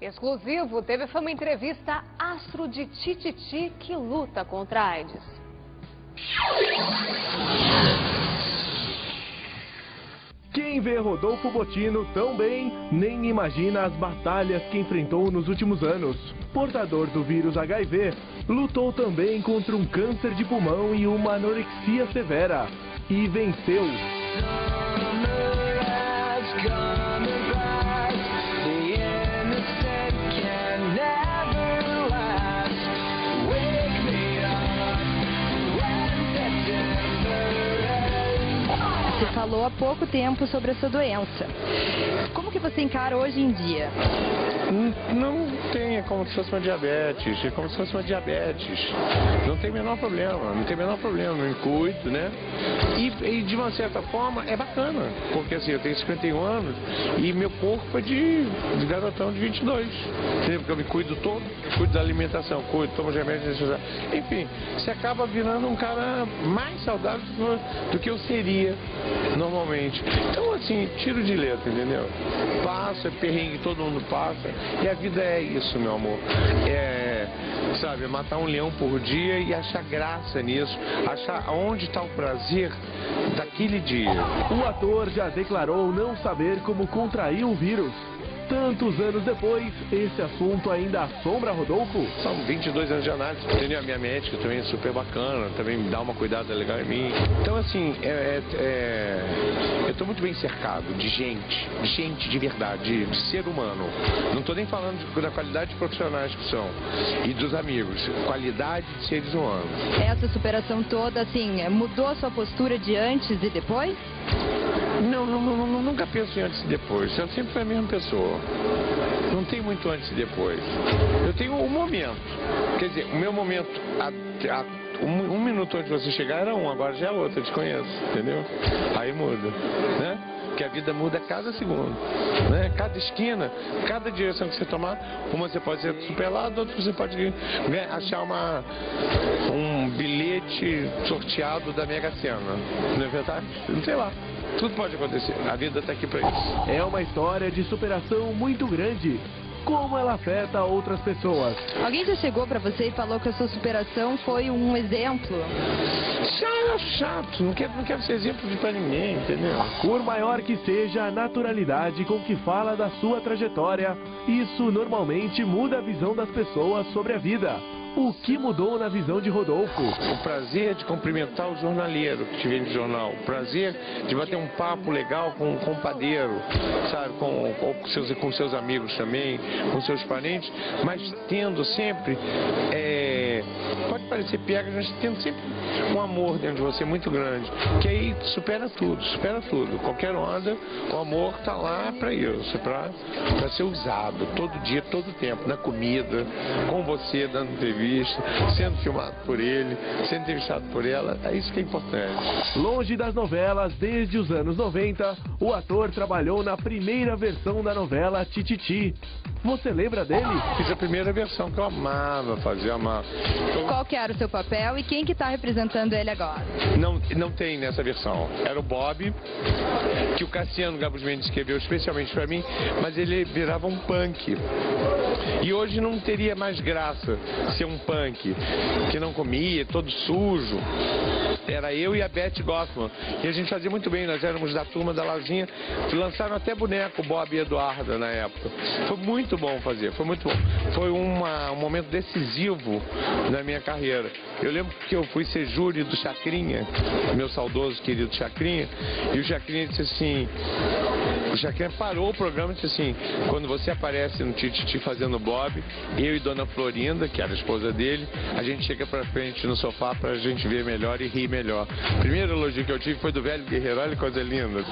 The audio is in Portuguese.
Exclusivo, teve fama entrevista astro de Tititi que luta contra a AIDS. Quem vê Rodolfo Botino tão bem, nem imagina as batalhas que enfrentou nos últimos anos. Portador do vírus HIV, lutou também contra um câncer de pulmão e uma anorexia severa. E venceu. Você falou há pouco tempo sobre essa doença. Como que você encara hoje em dia? Não tem, é como se fosse uma diabetes, é como se fosse uma diabetes. Não tem o menor problema, não tem o menor problema, me cuido, né? E, e, de uma certa forma é bacana, porque assim, eu tenho 51 anos e meu corpo é de, de garotão de 22. Entendeu? Porque eu me cuido todo, cuido da alimentação, cuido, tomo remédios. Enfim, você acaba virando um cara mais saudável do que eu seria normalmente. Então, assim, tiro de letra, entendeu? Passa, é perrengue, todo mundo passa. E a vida é isso, meu amor. É, sabe, matar um leão por dia e achar graça nisso. Achar onde está o prazer daquele dia. O ator já declarou não saber como contrair o vírus. Tantos anos depois, esse assunto ainda assombra Rodolfo? São 22 anos de análise. Tenho a minha médica também é super bacana, também me dá uma cuidada legal em mim. Então, assim, é, é, é, eu estou muito bem cercado de gente, de gente de verdade, de, de ser humano. Não estou nem falando de, da qualidade de profissionais que são e dos amigos, qualidade de seres humanos. Essa superação toda, assim, mudou a sua postura de antes e depois? Não, não, não, nunca penso em antes e depois. Eu sempre fui a mesma pessoa. Não tem muito antes e depois. Eu tenho um momento. Quer dizer, o meu momento, a, a, um, um, minuto antes de você chegar era um, agora já é outro, eu te conheço, entendeu? Aí muda, né? Porque a vida muda a cada segundo, né? Cada esquina, cada direção que você tomar, uma você pode ser superado, outra você pode achar uma, um bilhete sorteado da Mega Sena, não é verdade? Não sei lá. Tudo pode acontecer. A vida está aqui para isso. É uma história de superação muito grande. Como ela afeta outras pessoas. Alguém já chegou para você e falou que a sua superação foi um exemplo? Chato, chato. Não quero, não quero ser exemplo para ninguém, entendeu? Por maior que seja a naturalidade com que fala da sua trajetória, isso normalmente muda a visão das pessoas sobre a vida. O que mudou na visão de Rodolfo? O prazer de cumprimentar o jornaleiro que vem de jornal. O prazer de bater um papo legal com o padeiro, sabe? Com, com, seus, com seus amigos também, com seus parentes, mas tendo sempre. É, pode parecer piega, mas tendo sempre um amor dentro de você muito grande. Que aí supera tudo, supera tudo. Qualquer onda, o amor está lá para isso, para ser usado todo dia, todo tempo, na comida, com você, dando entrevista entrevista, sendo filmado por ele, sendo entrevistado por ela, é isso que é importante. Longe das novelas, desde os anos 90, o ator trabalhou na primeira versão da novela Tititi. Você lembra dele? Fiz a primeira versão que eu amava fazer, amava. Qual que era o seu papel e quem que está representando ele agora? Não, não tem nessa versão. Era o Bob, que o Cassiano Gabos Mendes escreveu especialmente para mim, mas ele virava um punk. E hoje não teria mais graça ser um punk que não comia, todo sujo. Era eu e a Beth Goffman. E a gente fazia muito bem, nós éramos da turma da Lazinha. Lançaram até boneco Bob e Eduarda na época. Foi muito bom fazer, foi muito bom. Foi uma, um momento decisivo na minha carreira. Eu lembro que eu fui ser júri do Chacrinha, meu saudoso querido Chacrinha, e o Chacrinha disse assim, o Chacrinha parou o programa e disse assim, quando você aparece no Tititi fazendo Bob, eu e Dona Florinda, que era a esposa dele, a gente chega pra frente no sofá pra gente ver melhor e rir melhor. O primeiro elogio que eu tive foi do velho guerreiro, olha que coisa linda.